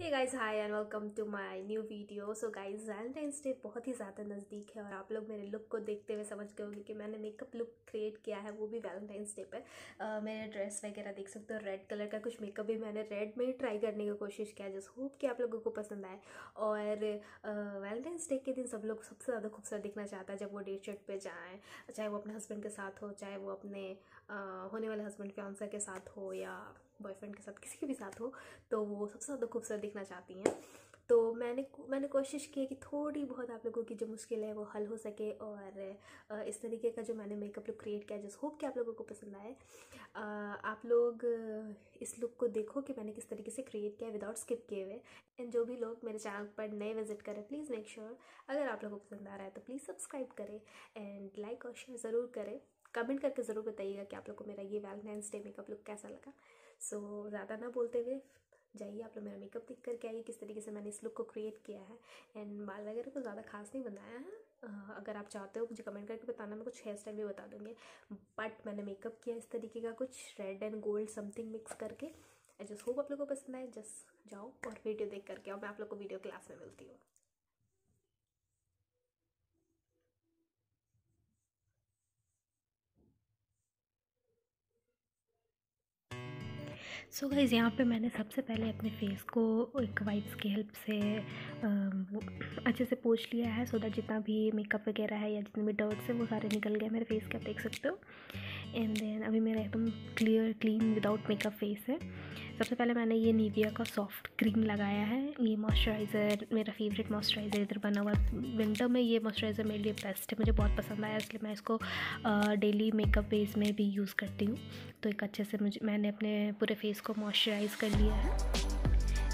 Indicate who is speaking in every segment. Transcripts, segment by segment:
Speaker 1: Hey guys hi and welcome to my new video so guys Valentine's Day बहुत ही ज़्यादा नज़दीक है और आप लोग मेरे लुक को देखते हुए समझ गए होंगे कि मैंने मेकअप लुक क्रिएट किया है, वो भी वैलेंटाइंस डे पर। मेरे ड्रेस वगैरह देख सकते हो रेड कलर का कुछ मेकअप भी मैंने रेड में ट्राई करने की कोशिश किया। जस्ट होप कि आप लोगों को पसंद आए। और वैलेंटाइंस डे के दिन सब लोग सबसे ज़्यादा खूबसूरत दिखना चाहता है जब वो डेट शर्ट पर जाएँ। चाहे वो अपने हस्बैंड के साथ हो, चाहे वो अपने होने वाले हस्बैंड फियांसा के साथ हो या बॉयफ्रेंड के साथ, किसी के भी साथ हो तो वो सबसे ज़्यादा खूबसूरत दिखना चाहती हैं। तो मैंने मैंने कोशिश की है कि थोड़ी बहुत आप लोगों की जो मुश्किल है वो हल हो सके और इस तरीके का जो मैंने मेकअप लुक क्रिएट किया, जिस होप कि आप लोगों को पसंद आए आप लोग इस लुक को देखो कि मैंने किस तरीके से क्रिएट किया विदाउट स्किप किए हुए। एंड जो भी लोग मेरे चैनल पर नए विज़िट करें प्लीज़ मेक श्योर अगर आप लोगों को पसंद आ रहा है तो प्लीज़ सब्सक्राइब करें एंड लाइक और शेयर ज़रूर करें। कमेंट करके ज़रूर बताइएगा कि आप लोग को मेरा ये वैलेंटाइंस डे मेकअप लुक कैसा लगा। सो so, ज़्यादा ना बोलते हुए जाइए आप लोग मेरा मेकअप देख करके आइए किस तरीके से मैंने इस लुक को क्रिएट किया है। एंड बाल वगैरह को ज़्यादा खास नहीं बनाया है। अगर आप चाहते हो मुझे कमेंट करके बताना मैं कुछ हेयर स्टाइल भी बता दूँगी। बट मैंने मेकअप किया इस तरीके का कुछ red and gold something mix करके। आई जस्ट होप आप लोग को पसंद आए जस्ट जाओ और वीडियो देख करके और मैं आप लोग को वीडियो क्लास में मिलती हूँ।
Speaker 2: सो so गाइज़ यहाँ पे मैंने सबसे पहले अपने फेस को एक वाइप्स की हेल्प से अच्छे से पोछ लिया है सो दैट जितना भी मेकअप वगैरह है या जितने भी डर्ट्स हैं, वो सारे निकल गए मेरे फेस के, आप देख सकते हो। एंड देन अभी मेरा एकदम clear clean without makeup face है। सबसे पहले मैंने ये नीविया का सॉफ्ट क्रीम लगाया है। ये मॉइस्चराइज़र मेरा फेवरेट मॉइस्चराइज़र इधर बना हुआ विंटर में ये मॉइस्चराइज़र मेरे लिए बेस्ट है। मुझे बहुत पसंद आया, इसलिए मैं इसको डेली मेकअप बेस में भी यूज़ करती हूँ। तो एक अच्छे से मुझे, मैंने अपने पूरे फेस को मॉइस्चराइज़ कर लिया है।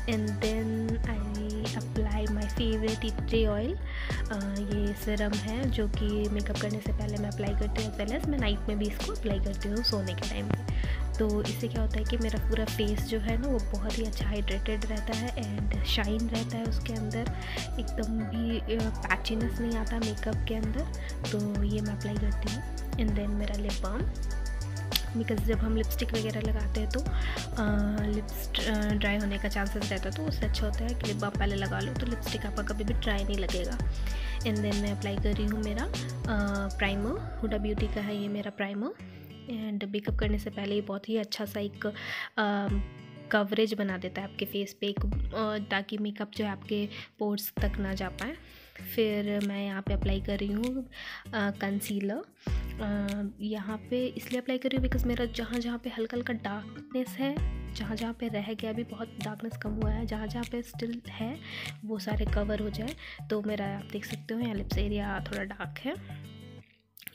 Speaker 2: And then I apply my favourite इट्री oil ये सिरम है जो कि मेकअप करने से पहले मैं अप्लाई करती हूँ पहले मैं नाइट में भी इसको अप्लाई करती हूँ सोने के टाइम पे। तो इससे क्या होता है कि मेरा पूरा फेस जो है ना, वो बहुत ही अच्छा हाइड्रेटेड रहता है एंड शाइन रहता है उसके अंदर। एकदम भी पैचीनेस नहीं आता मेकअप के अंदर तो ये मैं अप्लाई करती हूँ। एंड देन मेरा लिप बाम बिकॉज़ जब हम लिपस्टिक वगैरह लगाते हैं तो लिप्स ड्राई होने का चांसेस रहता है तो उससे अच्छा होता है कि लिप बाम पहले लगा लो तो लिपस्टिक आपका कभी भी ड्राई नहीं लगेगा। एंड देन मैं अप्लाई कर रही हूँ मेरा प्राइमर हुडा ब्यूटी का है ये मेरा प्राइमर एंड मेकअप करने से पहले ये बहुत ही अच्छा सा एक कवरेज बना देता है आपके फेस पे, एक ताकि मेकअप जो है आपके पोर्स तक ना जा पाए। फिर मैं यहाँ पे अप्लाई कर रही हूँ कंसीलर यहाँ पे इसलिए अप्लाई कर रही हूँ बिकॉज़ मेरा जहाँ जहाँ पे हल्का हल्का डार्कनेस है, जहाँ जहाँ पे रह गया भी बहुत डार्कनेस कम हुआ है, जहाँ जहाँ पे स्टिल है, वो सारे कवर हो जाए। तो मेरा आप देख सकते हो, यहाँ लिप्स एरिया थोड़ा डार्क है।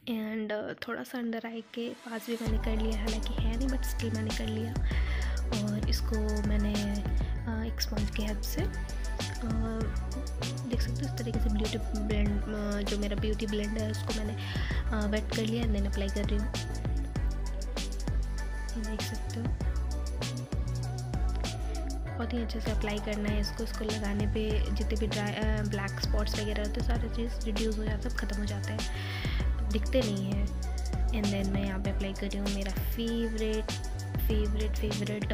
Speaker 2: एंड थोड़ा सा अंडर आई के पास भी मैंने कर लिया, हालाँकि है नहीं बट स्टिल मैंने कर लिया। और इसको मैंने एक स्पॉन्ज की हेल्प से। देख सकते हो इस तरीके से ब्यूटी ब्लेंड जो मेरा ब्यूटी ब्लेंड है, उसको मैंने वेट कर लिया एंड देन अप्लाई कर रही हूँ। देख सकते हो। बहुत ही अच्छे से अप्लाई करना है इसको। इसको लगाने पे जितने भी ड्राई ब्लैक स्पॉट्स वगैरह होते हैं, सारे चीज़ रिड्यूस हो जाते हैं ख़त्म हो जाते हैं। दिखते नहीं हैं। एंड देन मैं यहाँ पे अप्लाई कर रही हूँ, मेरा फेवरेट फेवरेट फेवरेट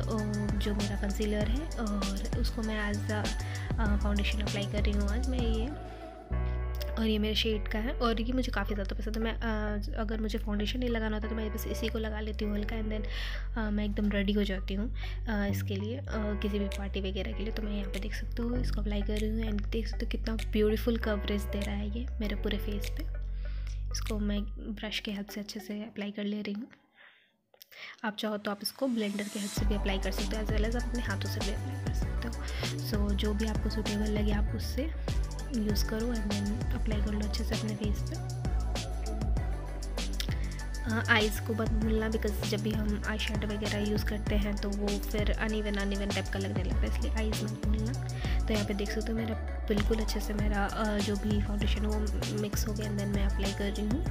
Speaker 2: जो मेरा कंसीलर है और उसको मैं एज अ फाउंडेशन अप्लाई कर रही हूँ आज मैं ये। और ये मेरे शेड का है और ये मुझे काफ़ी ज़्यादा पसंद है। मैं आ, अगर मुझे फाउंडेशन नहीं लगाना होता तो मैं बस इसी को लगा लेती हूँ हल्का एंड देन मैं एकदम रेडी हो जाती हूँ इसके लिए आ, किसी भी पार्टी वगैरह के लिए। तो मैं यहाँ पे देख सकती हूँ इसको अप्लाई कर रही हूँ एंड देख सकती हूँ कितना ब्यूटीफुल कवरेज दे रहा है ये मेरे पूरे फेस पर इसको मैं ब्रश के हेल्प से अच्छे से अप्लाई कर ले रही हूँ। आप चाहो तो आप इसको ब्लेंडर के हेल्प से भी अप्लाई कर सकते हो एज वेल एज आप अपने हाथों से भी अप्लाई कर सकते हो। सो so, जो भी आपको सूटेबल लगे आप उससे यूज़ करो एंड देन अप्लाई कर लो अच्छे से अपने फेस पे। आइज़ को बंद भूलना बिकॉज़ जब भी हम आई शेड वगैरह यूज़ करते हैं तो वो फिर अनइवन अनइवन टाइप का लगने लगता है इसलिए आइज़ मत भूलना। तो यहाँ पे देख सकते हो मेरा बिल्कुल अच्छे से मेरा जो भी फाउंडेशन है वो मिक्स हो गया एंड देन मैं अप्लाई कर रही हूँ।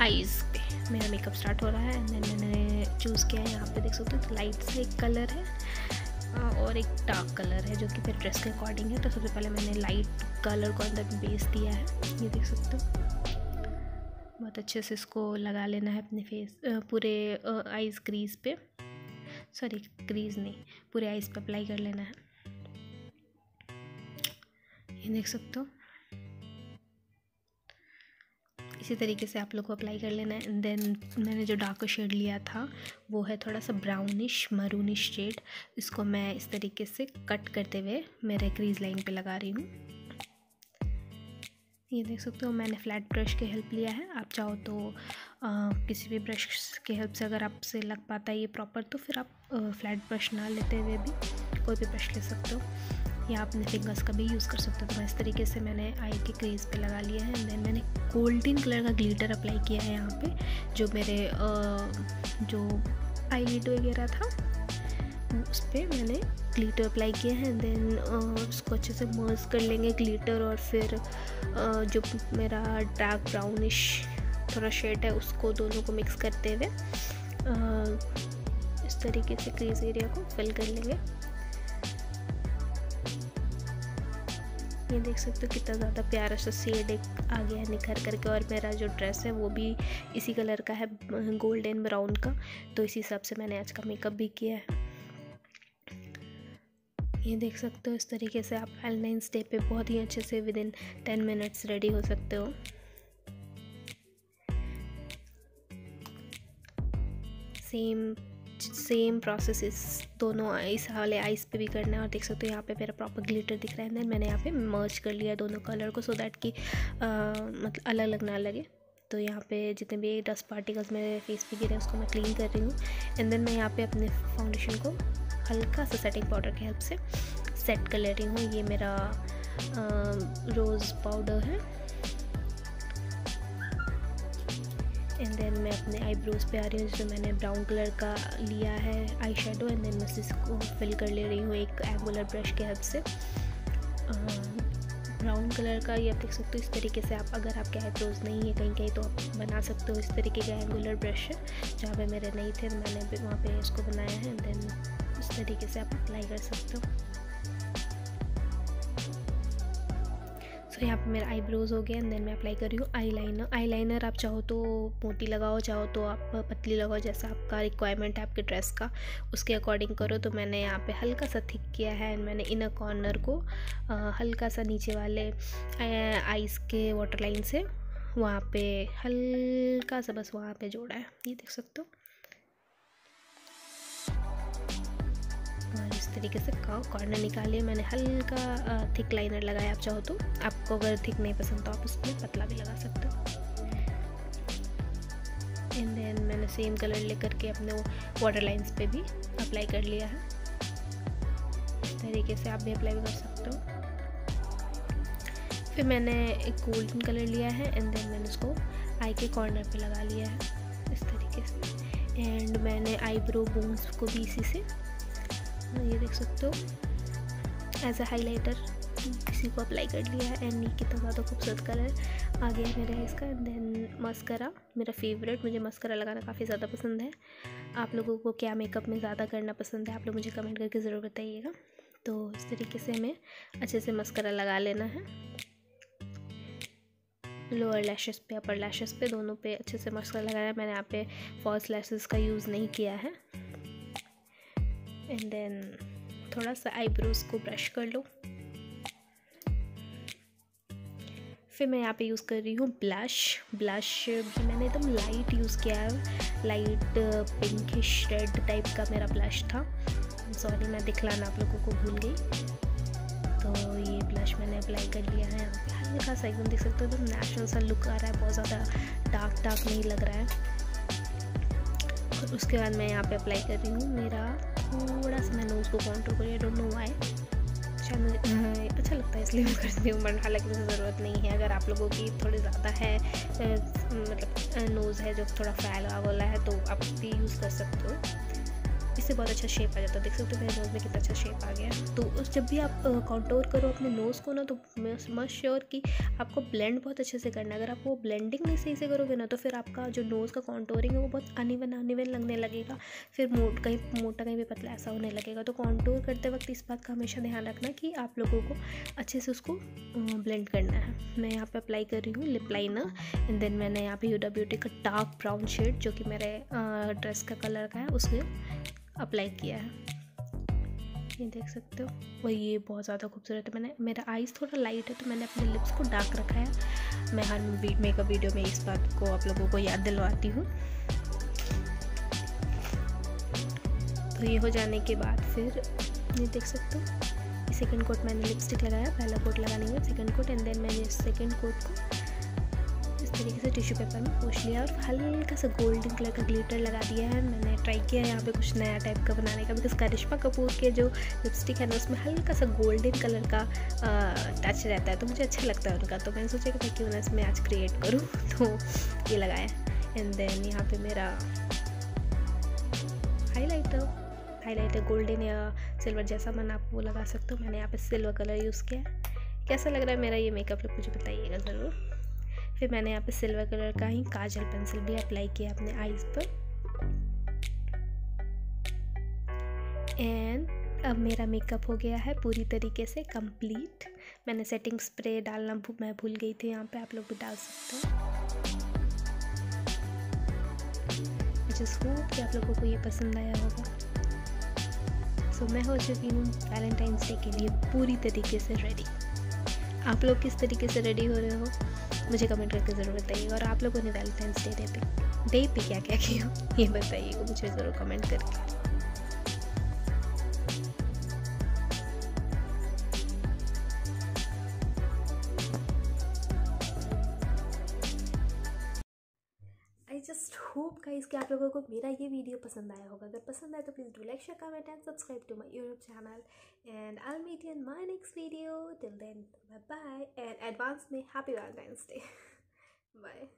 Speaker 2: आइज़ पे मेरा मेकअप स्टार्ट हो रहा है एंड देन मैंने चूज़ किया है यहाँ पे, देख सकते हो लाइट से एक कलर है और एक डार्क कलर है, जो कि फिर ड्रेस के अकॉर्डिंग है। तो सबसे पहले मैंने लाइट कलर को अंदर बेस दिया है, ये देख सकते हो। बहुत अच्छे से इसको लगा लेना है अपने फेस पूरे आइज़ क्रीज पे। सॉरी क्रीज नहीं, पूरे आइज़ पे अप्लाई कर लेना है। ये देख सकते हो। इसी तरीके से आप लोग को अप्लाई कर लेना है। एंड देन मैंने जो डार्क शेड लिया था वो है थोड़ा सा ब्राउनिश मरूनिश शेड इसको मैं इस तरीके से कट करते हुए मेरे क्रीज लाइन पे लगा रही हूँ। ये देख सकते हो मैंने फ्लैट ब्रश की हेल्प लिया है। आप चाहो तो आ, किसी भी ब्रश के हेल्प से अगर आपसे लग पाता है ये प्रॉपर तो फिर आप आ, फ्लैट ब्रश ना लेते हुए भी कोई भी ब्रश ले सकते हो। या अपने फिंगर्स का भी यूज़ कर सकते हो। तो इस तरीके से मैंने आई के क्रीज पे लगा लिया है। देन मैंने गोल्डन कलर का ग्लिटर अप्लाई किया है यहाँ पे, जो मेरे जो आई लिड वगैरह था, उस पर मैंने ग्लीटर अप्लाई किया है। देन उसको अच्छे से मर्ज कर लेंगे ग्लीटर और फिर जो मेरा डार्क ब्राउनिश थोड़ा शेड है, उसको दोनों को मिक्स करते हुए इस तरीके से क्रीज एरिया को फिल कर लेंगे। ये देख सकते हो कितना ज़्यादा प्यारा सा शेड एक आ गया है निखर करके और मेरा जो ड्रेस है वो भी इसी कलर का है गोल्डन ब्राउन का। तो इसी हिसाब से मैंने आज का मेकअप भी किया है। ये देख सकते हो इस तरीके से आप वैलेंटाइंस डे पे बहुत ही अच्छे से within ten minutes ready हो सकते हो। सेम सेम प्रोसेस इस दोनों आइस वाले आइस पे भी करना है और देख सकते हो यहाँ पे मेरा प्रॉपर ग्लिटर दिख रहा है। देन मैंने यहाँ पे मर्ज कर लिया दोनों कलर को सो दैट कि मतलब अलग अलग ना लगे। तो यहाँ पे जितने भी डस्ट पार्टिकल्स मेरे फेस पे गिरे हैं, उसको मैं क्लीन कर रही हूँ। एंड देन मैं यहाँ पे अपने फाउंडेशन को हल्का सा सेटिंग पाउडर की हेल्प से सेट कर ले रही हूँ। ये मेरा रोज़ पाउडर है। एंड देन मैं अपने आईब्रोज पे आ रही हूँ, जिसमें मैंने ब्राउन कलर का लिया है आई शेडो एंड देन मैं इसको फिल कर ले रही हूँ एक एंगुलर ब्रश के हेल्प से। ब्राउन कलर का ये आप देख सकते हो, इस तरीके से आप, अगर आपके आईब्रोज नहीं है कहीं कहीं तो आप बना सकते हो इस तरीके का एंगुलर ब्रश जहाँ पे मेरे नहीं थे, मैंने वहाँ पे इसको बनाया है। एंड देन इस तरीके से आप अप्लाई कर सकते हो। सो यहाँ पे मेरा आईब्रोज हो गया एंड देन मैं अप्लाई कर रही हूँ आई लाइनर आई लाइनर आप चाहो तो मोटी लगाओ चाहो तो आप पतली लगाओ जैसा आपका रिक्वायरमेंट है आपके ड्रेस का। उसके अकॉर्डिंग करो तो मैंने यहाँ पे हल्का सा थिक किया है एंड मैंने इनर कॉर्नर को आ, हल्का सा नीचे वाले आइस के वाटर लाइन से वहाँ पे हल्का सा बस वहाँ पे जोड़ा है। ये देख सकते हो? तरीके से कॉर्नर निकालिए मैंने हल्का थिक लाइनर लगाया, आप चाहो तो। आपको अगर थिक नहीं पसंद तो आप उसमें पतला भी लगा सकते हो। एंड देन मैंने सेम कलर लेकर के अपने वाटर लाइंस पे भी अप्लाई कर लिया है। तरीके से आप भी अप्लाई कर सकते हो। फिर मैंने एक गोल्डन कलर लिया है एंड देन मैंने उसको आई के कॉर्नर पे लगा लिया है, इस तरीके से। एंड मैंने आईब्रो बोन्स को भी इसी से ये देख सकते हो। एज ए हाईलाइटर किसी को अप्लाई कर लिया है। एंड कितना ज़्यादा खूबसूरत कलर आ गया मेरे इसका। देन मस्करा मेरा फेवरेट मुझे मस्करा लगाना काफ़ी ज़्यादा पसंद है। आप लोगों को क्या मेकअप में ज़्यादा करना पसंद है, आप लोग मुझे कमेंट करके ज़रूर बताइएगा। तो इस तरीके से हमें अच्छे से मस्करा लगा लेना है। लोअर लैशेस पे अपर लैशेस पे दोनों पे अच्छे से मस्करा लगाया मैंने यहाँ पे फॉल्स लैशेस का यूज़ नहीं किया है। एंड देन थोड़ा सा आईब्रोज को ब्रश कर लो। फिर मैं यहाँ पे यूज़ कर रही हूँ ब्लश ब्लश भी मैंने एकदम लाइट यूज़ किया है। लाइट पिंकिश रेड टाइप का मेरा ब्लश था। सॉरी मैं दिखलाना आप लोगों को भूल गई। तो ये ब्लश मैंने अप्लाई कर लिया है। हल्का सा एकदम देख सकते हो, एकदम नेचुरल सा लुक आ रहा है। बहुत ज़्यादा डार्क डार्क नहीं लग रहा है। उसके बाद मैं यहाँ पे अप्लाई कर रही हूँ मेरा थोड़ा सा मैंने उसको को कॉन्ट्रोल करी डोंट नो वाई अच्छा मुझे अच्छा लगता है इसलिए मैं करती हूँ बट हालाँकि मुझे ज़रूरत नहीं है। अगर आप लोगों की थोड़ी ज़्यादा है मतलब नोज़ है जो थोड़ा फैला वाला है तो आप भी यूज़ कर सकते हो। इससे बहुत अच्छा शेप आ जाता है। देख सकते हो मेरे नोज़ में कितना अच्छा शेप आ गया। है तो जब भी आप काउंटोर करो अपने नोज़ को ना तो मस्ट श्योर कि आपको ब्लेंड बहुत अच्छे से करना है। अगर आप वो ब्लेंडिंग नहीं सही से करोगे ना तो फिर आपका जो नोज़ का काउंटोरिंग है, वो बहुत अनिवन अनिवन लगने लगेगा। फिर मोट, कहीं, मोटा कहीं भी पतला ऐसा होने लगेगा। तो काउंटोर करते वक्त इस बात का हमेशा ध्यान रखना कि आप लोगों को अच्छे से उसको ब्लेंड करना है। मैं यहाँ पे अप्लाई कर रही हूँ लिप लाइनर एंड देन मैंने यहाँ पे यूडा ब्यूटी का डार्क ब्राउन शेड जो कि मेरे ड्रेस का कलर का है, उसमें अप्लाई किया है। ये देख सकते हो। वही ये बहुत ज़्यादा खूबसूरत है। मैंने, मेरा आइज़ थोड़ा लाइट है तो मैंने अपने लिप्स को डार्क रखा है। मैं हर मेकअप वीडियो में इस बात को आप लोगों को याद दिलवाती हूँ। तो ये हो जाने के बाद फिर, ये देख सकते हो। सेकेंड कोट मैंने लिपस्टिक लगाया। पहला कोट लगाने के सेकेंड कोट एंड देन मैंने सेकेंड कोट को तरीके से टिश्यू पेपर में पोछ लिया और हल्का सा गोल्डन कलर का ग्लिटर लगा दिया है। मैंने ट्राई किया है यहाँ पे कुछ नया टाइप का बनाने का बिकॉज़ करिश्मा कपूर के जो लिपस्टिक है ना, उसमें हल्का सा गोल्डन कलर का टच रहता है। तो मुझे अच्छा लगता है उनका। तो मैंने सोचा कि मैं क्यों ना इसमें आज क्रिएट करूँ। तो ये लगाया एंड देन यहाँ पर मेरा हाईलाइटर हाईलाइटर गोल्डन या सिल्वर जैसा मन आप वो लगा सकते हो। मैंने यहाँ पे सिल्वर कलर यूज़ किया है। कैसा लग रहा है मेरा ये मेकअप लुक मुझे बताइएगा ज़रूर। फिर मैंने यहाँ पे सिल्वर कलर का ही काजल पेंसिल भी अप्लाई किया अपने आईज पर। एंड अब मेरा मेकअप हो गया है पूरी तरीके से कंप्लीट मैंने सेटिंग स्प्रे डालना मैं भूल गई थी यहाँ पे आप लोग भी डाल सकते हो। होप कि आप लोगों को ये पसंद आया होगा। सो so, मैं हो चुकी हूँ वैलेंटाइंस डे के लिए पूरी तरीके से रेडी आप लोग किस तरीके से रेडी हो रहे हो? मुझे कमेंट करके ज़रूर बताइएगा और आप लोगों ने वैलेंटाइंस डे पे डे पे क्या क्या? किया ये बताइएगा, मुझे ज़रूर कमेंट करके।
Speaker 1: होप गाइस कि आप लोगों को मेरा ये वीडियो पसंद आया होगा। अगर पसंद आया तो please do like, share, comment and subscribe to my YouTube channel. And I meet you in my next video till then bye bye and advance में हैप्पी वैलेंटाइंस डे बाय